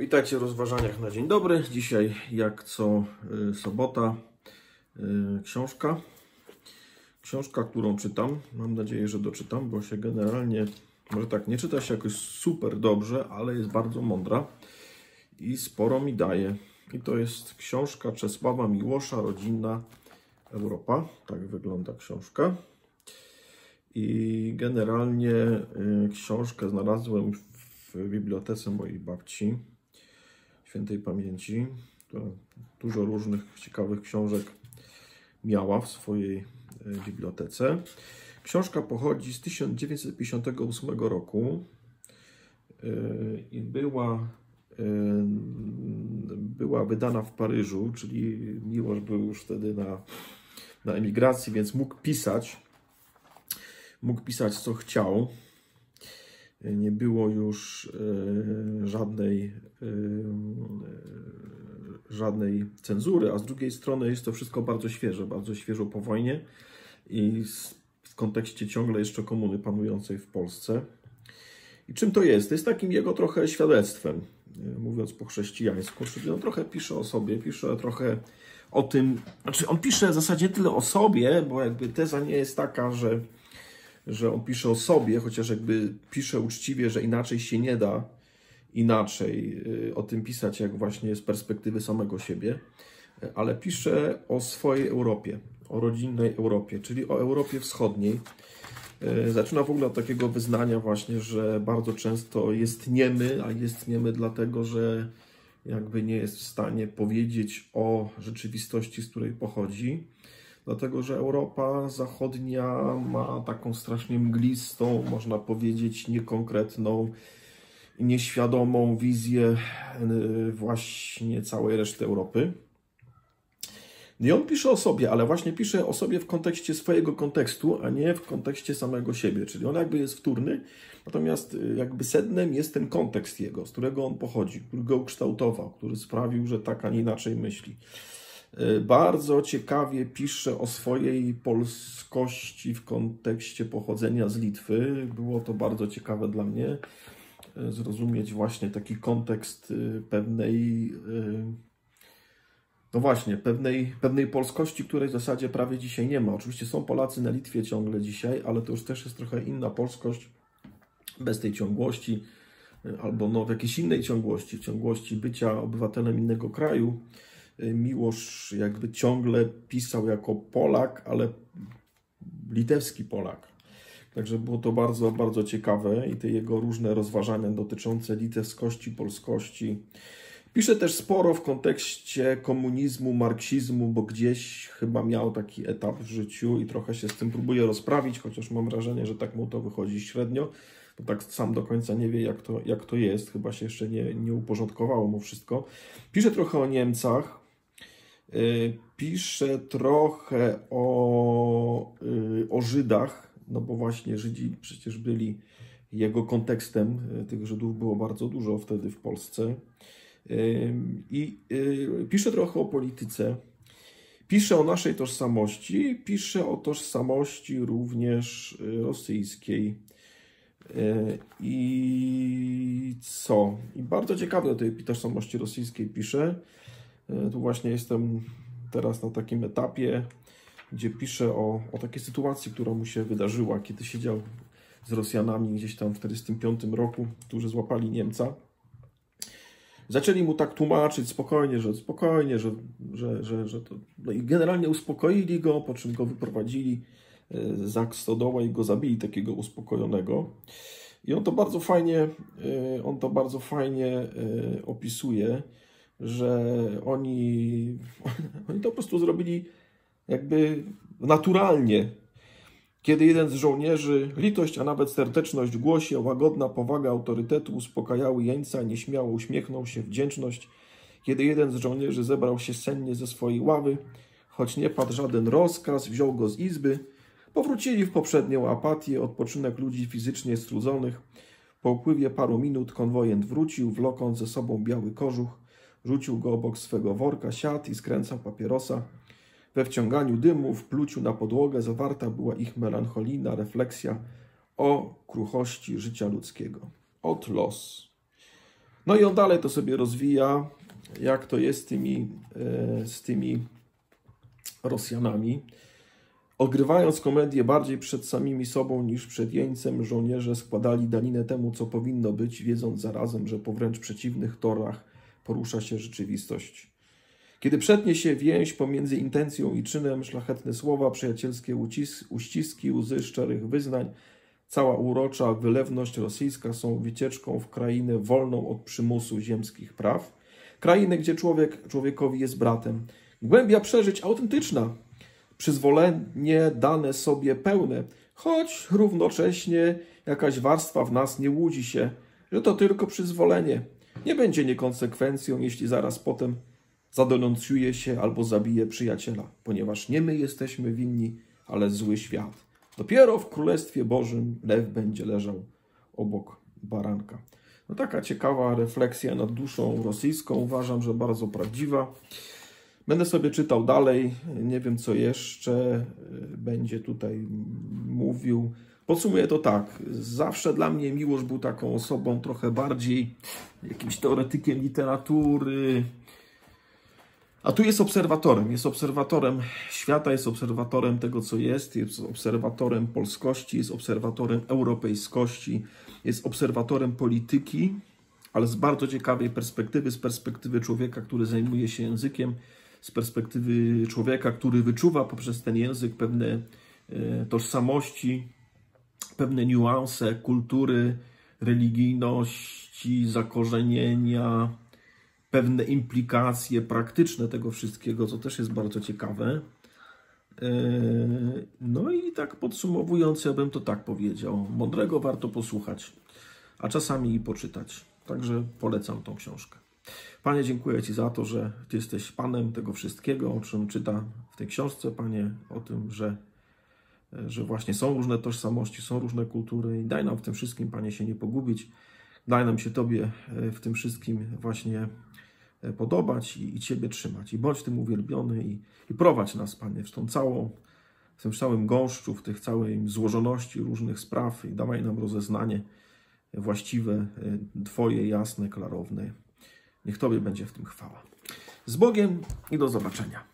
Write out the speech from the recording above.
Witajcie w rozważaniach na dzień dobry. Dzisiaj, jak co y, sobota, y, książka. Książka, którą czytam. Mam nadzieję, że doczytam, bo się generalnie, może tak, nie czyta się jakoś super dobrze, ale jest bardzo mądra i sporo mi daje. I to jest książka Czesława Miłosza, Rodzinna Europa. Tak wygląda książka. I generalnie y, książkę znalazłem w bibliotece mojej babci, świętej pamięci, która dużo różnych ciekawych książek miała w swojej y, bibliotece. Książka pochodzi z 1958 roku y, i była, była wydana w Paryżu, czyli Miłosz był już wtedy na, na emigracji, więc mógł pisać mógł pisać co chciał. Nie było już e, żadnej, e, żadnej cenzury, a z drugiej strony jest to wszystko bardzo świeże, bardzo świeżo po wojnie i w kontekście ciągle jeszcze komuny panującej w Polsce. I czym to jest? To jest takim jego trochę świadectwem, e, mówiąc po chrześcijańsku, czyli on trochę pisze o sobie, pisze trochę o tym, znaczy on pisze w zasadzie tyle o sobie, bo jakby teza nie jest taka, że że on pisze o sobie, chociaż jakby pisze uczciwie, że inaczej się nie da inaczej y, o tym pisać, jak właśnie z perspektywy samego siebie, ale pisze o swojej Europie, o rodzinnej Europie, czyli o Europie Wschodniej. Y, zaczyna w ogóle od takiego wyznania właśnie, że bardzo często jest niemy, a jest niemy dlatego, że jakby nie jest w stanie powiedzieć o rzeczywistości, z której pochodzi dlatego że Europa Zachodnia ma taką strasznie mglistą, można powiedzieć, niekonkretną, nieświadomą wizję y, właśnie całej reszty Europy. I on pisze o sobie, ale właśnie pisze o sobie w kontekście swojego kontekstu, a nie w kontekście samego siebie. Czyli on jakby jest wtórny, natomiast y, jakby sednem jest ten kontekst jego, z którego on pochodzi, który go ukształtował, który sprawił, że tak, a nie inaczej myśli. Y, bardzo ciekawie pisze o swojej polskości w kontekście pochodzenia z Litwy. Było to bardzo ciekawe dla mnie y, zrozumieć właśnie taki kontekst y, pewnej, no właśnie, pewnej, pewnej polskości, której w zasadzie prawie dzisiaj nie ma. Oczywiście są Polacy na Litwie ciągle dzisiaj, ale to już też jest trochę inna polskość bez tej ciągłości albo no, w jakiejś innej ciągłości, ciągłości bycia obywatelem innego kraju Miłosz jakby ciągle pisał jako Polak, ale litewski Polak. Także było to bardzo, bardzo ciekawe i te jego różne rozważania dotyczące litewskości, polskości. Pisze też sporo w kontekście komunizmu, marksizmu, bo gdzieś chyba miał taki etap w życiu i trochę się z tym próbuje rozprawić, chociaż mam wrażenie, że tak mu to wychodzi średnio, bo tak sam do końca nie wie, jak to, jak to jest. Chyba się jeszcze nie, nie uporządkowało mu wszystko. Pisze trochę o Niemcach, pisze trochę o, y, o Żydach, no bo właśnie Żydzi przecież byli jego kontekstem. Y, tych Żydów było bardzo dużo wtedy w Polsce. I pisze trochę o polityce. Pisze o naszej tożsamości, pisze o tożsamości również rosyjskiej. I co? I bardzo ciekawe o tej tożsamości rosyjskiej pisze. E, tu właśnie jestem teraz na takim etapie, gdzie piszę o, o takiej sytuacji, która mu się wydarzyła, kiedy siedział z Rosjanami gdzieś tam w 1945 roku, którzy złapali Niemca. Zaczęli mu tak tłumaczyć spokojnie, że spokojnie, że, że, że, że to. No i generalnie uspokoili go, po czym go wyprowadzili e, za stodoła i go zabili, takiego uspokojonego. I on to bardzo fajnie, e, on to bardzo fajnie opisuje że oni, oni to po prostu zrobili jakby naturalnie. Kiedy jeden z żołnierzy, litość, a nawet serdeczność głosi, a łagodna powaga autorytetu uspokajały jeńca, nieśmiało uśmiechnął się wdzięczność. Kiedy jeden z żołnierzy zebrał się sennie ze swojej ławy, choć nie padł żaden rozkaz, wziął go z izby, powrócili w poprzednią apatię, odpoczynek ludzi fizycznie strudzonych. Po upływie paru minut konwojent wrócił, wlokąc ze sobą biały kożuch, Rzucił go obok swego worka, siat i skręcał papierosa. We wciąganiu dymu, w pluciu na podłogę zawarta była ich melancholijna refleksja o kruchości życia ludzkiego. Od los. No i on dalej to sobie rozwija, jak to jest z tymi, e, z tymi Rosjanami. Odgrywając komedię bardziej przed samymi sobą niż przed jeńcem, żołnierze składali daninę temu, co powinno być, wiedząc zarazem, że po wręcz przeciwnych torach porusza się rzeczywistość. Kiedy przetnie się więź pomiędzy intencją i czynem, szlachetne słowa, przyjacielskie uściski, łzy szczerych wyznań, cała urocza wylewność rosyjska są wycieczką w krainę wolną od przymusu ziemskich praw, krainę, gdzie człowiek człowiekowi jest bratem. Głębia przeżyć autentyczna, przyzwolenie dane sobie pełne, choć równocześnie jakaś warstwa w nas nie łudzi się, że to tylko przyzwolenie. Nie będzie niekonsekwencją, jeśli zaraz potem zadenuncjuje się albo zabije przyjaciela, ponieważ nie my jesteśmy winni, ale zły świat. Dopiero w Królestwie Bożym lew będzie leżał obok baranka. No taka ciekawa refleksja nad duszą rosyjską, uważam, że bardzo prawdziwa. Będę sobie czytał dalej, nie wiem co jeszcze będzie tutaj mówił. Podsumuję to tak. Zawsze dla mnie Miłosz był taką osobą trochę bardziej jakimś teoretykiem literatury. A tu jest obserwatorem. Jest obserwatorem świata, jest obserwatorem tego, co jest, jest obserwatorem polskości, jest obserwatorem europejskości, jest obserwatorem polityki, ale z bardzo ciekawej perspektywy, z perspektywy człowieka, który zajmuje się językiem, z perspektywy człowieka, który wyczuwa poprzez ten język pewne e, tożsamości, pewne niuanse kultury, religijności, zakorzenienia, pewne implikacje praktyczne tego wszystkiego, co też jest bardzo ciekawe. E, no i tak podsumowując, ja bym to tak powiedział. Mądrego warto posłuchać, a czasami i poczytać. Także polecam tą książkę. Panie, dziękuję Ci za to, że Ty jesteś Panem tego wszystkiego, o czym czyta w tej książce, Panie, o tym, że, że właśnie są różne tożsamości, są różne kultury i daj nam w tym wszystkim, Panie, się nie pogubić. Daj nam się Tobie e, w tym wszystkim właśnie e, podobać i, i Ciebie trzymać. I bądź tym uwielbiony i, i prowadź nas, Panie, w tą całą, w tym całym gąszczu, w tych całej złożoności różnych spraw i dawaj nam rozeznanie właściwe, e, Twoje, jasne, klarowne. Niech Tobie będzie w tym chwała. Z Bogiem i do zobaczenia.